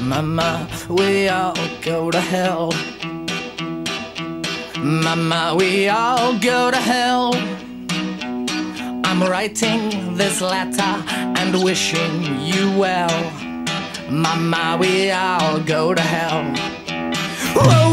Mama, we all go to hell. Mama, we all go to hell. I'm writing this letter and wishing you well. Mama, we all go to hell. Well,